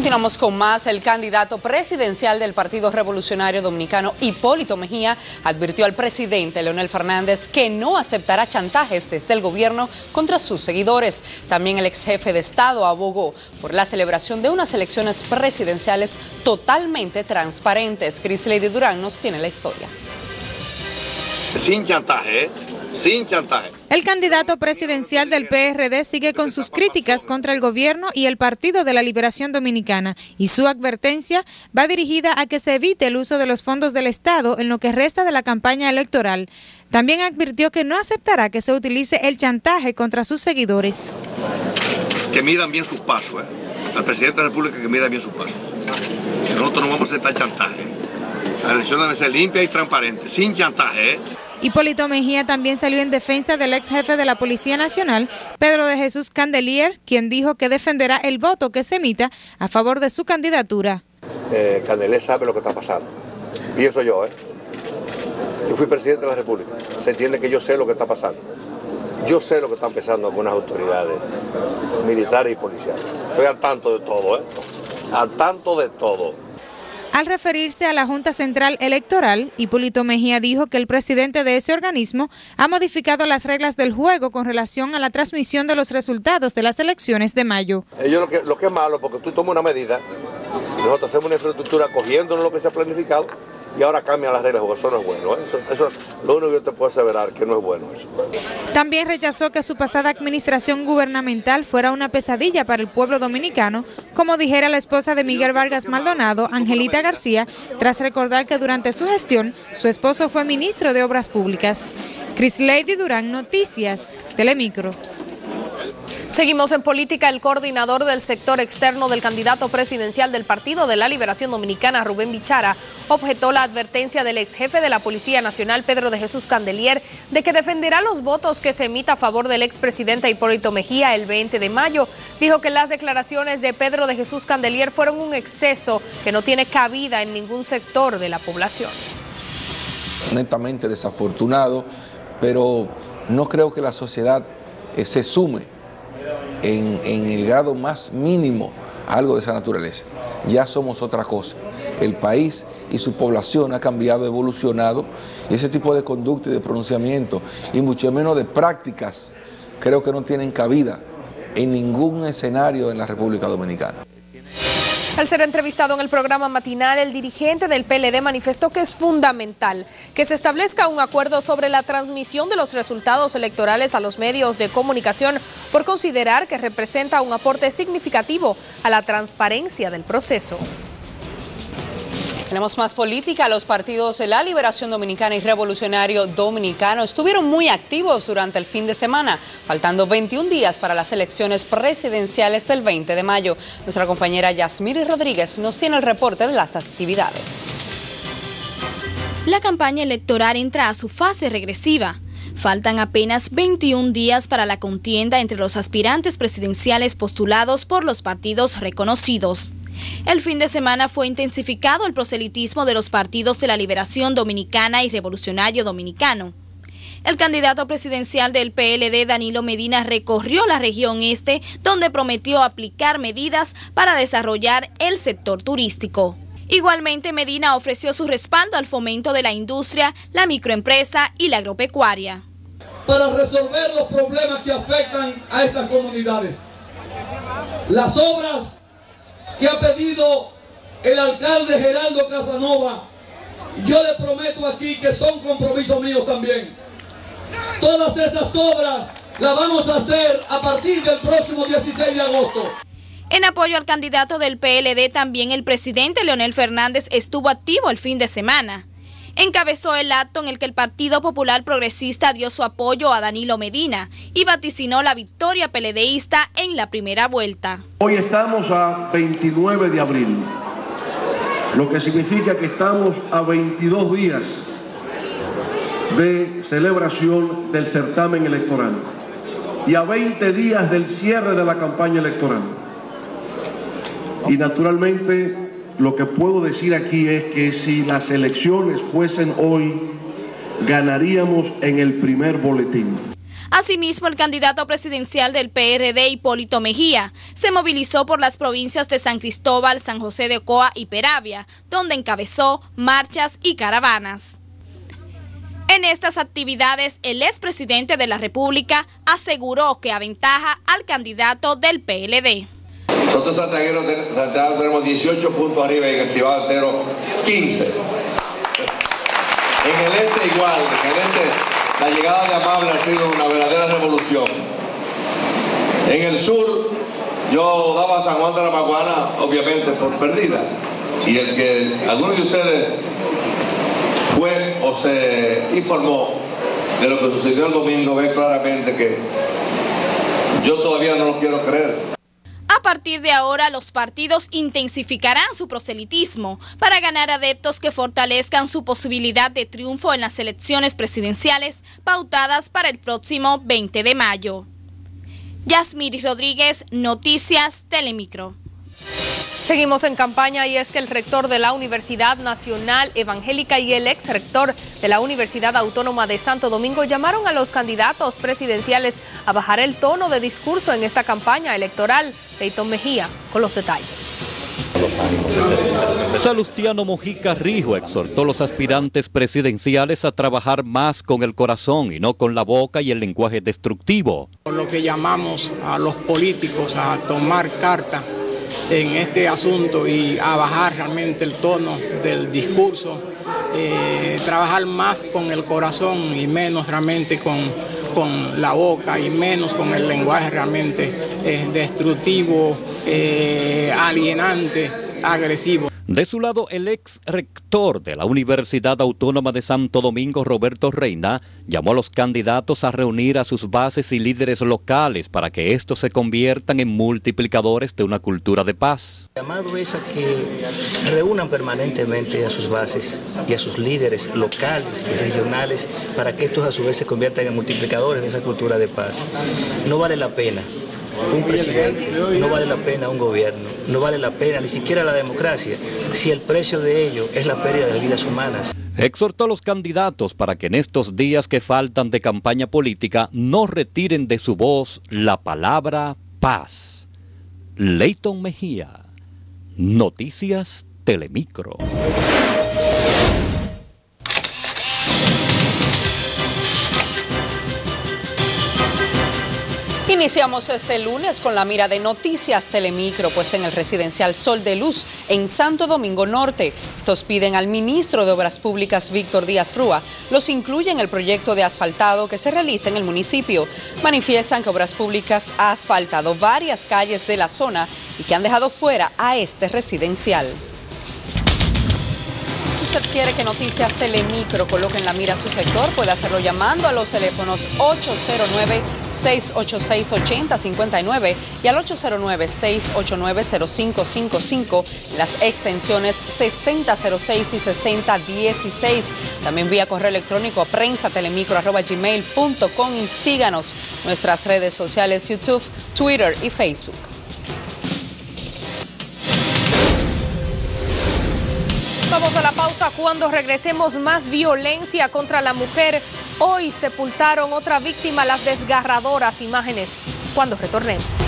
Continuamos con más. El candidato presidencial del Partido Revolucionario Dominicano, Hipólito Mejía, advirtió al presidente Leonel Fernández que no aceptará chantajes desde el gobierno contra sus seguidores. También el ex jefe de Estado abogó por la celebración de unas elecciones presidenciales totalmente transparentes. Chris Lady Durán nos tiene la historia. Sin chantaje, ¿eh? sin chantaje. El candidato presidencial del PRD sigue con sus críticas contra el gobierno y el Partido de la Liberación Dominicana y su advertencia va dirigida a que se evite el uso de los fondos del Estado en lo que resta de la campaña electoral. También advirtió que no aceptará que se utilice el chantaje contra sus seguidores. Que midan bien sus pasos, ¿eh? Al presidente de la República que mida bien sus pasos. Nosotros no vamos a aceptar chantaje. La elección debe ser limpia y transparente, sin chantaje, ¿eh? Hipólito Mejía también salió en defensa del ex jefe de la Policía Nacional, Pedro de Jesús Candelier, quien dijo que defenderá el voto que se emita a favor de su candidatura. Eh, Candelier sabe lo que está pasando. Pienso yo, ¿eh? Yo fui presidente de la República. Se entiende que yo sé lo que está pasando. Yo sé lo que están pensando algunas autoridades militares y policiales. Estoy al tanto de todo, ¿eh? Al tanto de todo. Al referirse a la Junta Central Electoral, Hipólito Mejía dijo que el presidente de ese organismo ha modificado las reglas del juego con relación a la transmisión de los resultados de las elecciones de mayo. Ellos lo que, lo que es malo, porque tú tomas una medida, nosotros hacemos una infraestructura cogiendo lo que se ha planificado y ahora cambian las reglas, porque eso no es bueno. ¿eh? Eso, eso, lo único que te puedo aseverar que no es bueno. También rechazó que su pasada administración gubernamental fuera una pesadilla para el pueblo dominicano, como dijera la esposa de Miguel Vargas Maldonado, Angelita García, tras recordar que durante su gestión su esposo fue ministro de Obras Públicas. Chris Lady Durán, Noticias, Telemicro. Seguimos en política. El coordinador del sector externo del candidato presidencial del Partido de la Liberación Dominicana, Rubén Bichara, objetó la advertencia del ex jefe de la Policía Nacional, Pedro de Jesús Candelier, de que defenderá los votos que se emita a favor del expresidente Hipólito Mejía el 20 de mayo. Dijo que las declaraciones de Pedro de Jesús Candelier fueron un exceso que no tiene cabida en ningún sector de la población. Netamente desafortunado, pero no creo que la sociedad eh, se sume en, el grado más mínimo algo de esa naturaleza. Ya somos otra cosa. El país y su población ha cambiado, evolucionado, y ese tipo de conducta y de pronunciamiento, y mucho menos de prácticas, creo que no tienen cabida en ningún escenario en la República Dominicana. Al ser entrevistado en el programa matinal, el dirigente del PLD manifestó que es fundamental que se establezca un acuerdo sobre la transmisión de los resultados electorales a los medios de comunicación por considerar que representa un aporte significativo a la transparencia del proceso. Tenemos más política. Los partidos de la Liberación Dominicana y Revolucionario Dominicano estuvieron muy activos durante el fin de semana, faltando 21 días para las elecciones presidenciales del 20 de mayo. Nuestra compañera Yasmiri Rodríguez nos tiene el reporte de las actividades. La campaña electoral entra a su fase regresiva. Faltan apenas 21 días para la contienda entre los aspirantes presidenciales postulados por los partidos reconocidos. El fin de semana fue intensificado el proselitismo de los partidos de la Liberación Dominicana y Revolucionario Dominicano. El candidato presidencial del PLD, Danilo Medina, recorrió la región este, donde prometió aplicar medidas para desarrollar el sector turístico. Igualmente, Medina ofreció su respaldo al fomento de la industria, la microempresa y la agropecuaria. Para resolver los problemas que afectan a estas comunidades. Las obras que ha pedido el alcalde Geraldo Casanova. Yo le prometo aquí que son compromisos míos también. Todas esas obras las vamos a hacer a partir del próximo 16 de agosto. En apoyo al candidato del PLD, también el presidente Leonel Fernández estuvo activo el fin de semana encabezó el acto en el que el Partido Popular Progresista dio su apoyo a Danilo Medina y vaticinó la victoria peledeísta en la primera vuelta. Hoy estamos a 29 de abril, lo que significa que estamos a 22 días de celebración del certamen electoral y a 20 días del cierre de la campaña electoral. Y naturalmente lo que puedo decir aquí es que si las elecciones fuesen hoy, ganaríamos en el primer boletín. Asimismo, el candidato presidencial del PRD, Hipólito Mejía, se movilizó por las provincias de San Cristóbal, San José de Ocoa y Peravia, donde encabezó marchas y caravanas. En estas actividades, el expresidente de la República aseguró que aventaja al candidato del PLD. Nosotros santiagueros tenemos 18 puntos arriba y en el Cibao entero 15. En el este igual, en el este la llegada de Amable ha sido una verdadera revolución. En el sur yo daba a San Juan de la Maguana obviamente por perdida. Y el que algunos de ustedes fue o se informó de lo que sucedió el domingo, ve claramente que yo todavía no lo quiero creer. A partir de ahora, los partidos intensificarán su proselitismo para ganar adeptos que fortalezcan su posibilidad de triunfo en las elecciones presidenciales pautadas para el próximo 20 de mayo. Yasmiri Rodríguez, Noticias Telemicro. Seguimos en campaña y es que el rector de la Universidad Nacional Evangélica y el ex rector de la Universidad Autónoma de Santo Domingo llamaron a los candidatos presidenciales a bajar el tono de discurso en esta campaña electoral. Leighton Mejía con los detalles. Salustiano Mojica Rijo exhortó a los aspirantes presidenciales a trabajar más con el corazón y no con la boca y el lenguaje destructivo. Lo que llamamos a los políticos a tomar carta en este asunto y a bajar realmente el tono del discurso, eh, trabajar más con el corazón y menos realmente con, con la boca y menos con el lenguaje realmente eh, destructivo, eh, alienante, agresivo. De su lado, el ex rector de la Universidad Autónoma de Santo Domingo, Roberto Reina, llamó a los candidatos a reunir a sus bases y líderes locales para que estos se conviertan en multiplicadores de una cultura de paz. El llamado es a que reúnan permanentemente a sus bases y a sus líderes locales y regionales para que estos a su vez se conviertan en multiplicadores de esa cultura de paz. No vale la pena un presidente, no vale la pena un gobierno, no vale la pena ni siquiera la democracia, si el precio de ello es la pérdida de vidas humanas. Exhortó a los candidatos para que en estos días que faltan de campaña política no retiren de su voz la palabra paz. Leighton Mejía, Noticias Telemicro. Iniciamos este lunes con la mira de Noticias Telemicro puesta en el residencial Sol de Luz en Santo Domingo Norte. Estos piden al ministro de Obras Públicas Víctor Díaz Rúa los incluye en el proyecto de asfaltado que se realiza en el municipio. Manifiestan que Obras Públicas ha asfaltado varias calles de la zona y que han dejado fuera a este residencial usted quiere que Noticias Telemicro coloque en la mira su sector, puede hacerlo llamando a los teléfonos 809-686-8059 y al 809-689-0555 las extensiones 6006 y 6016. También vía correo electrónico a prensatelemicro.gmail.com y síganos nuestras redes sociales YouTube, Twitter y Facebook. Vamos a la pausa cuando regresemos más violencia contra la mujer. Hoy sepultaron otra víctima, las desgarradoras imágenes. Cuando retornemos.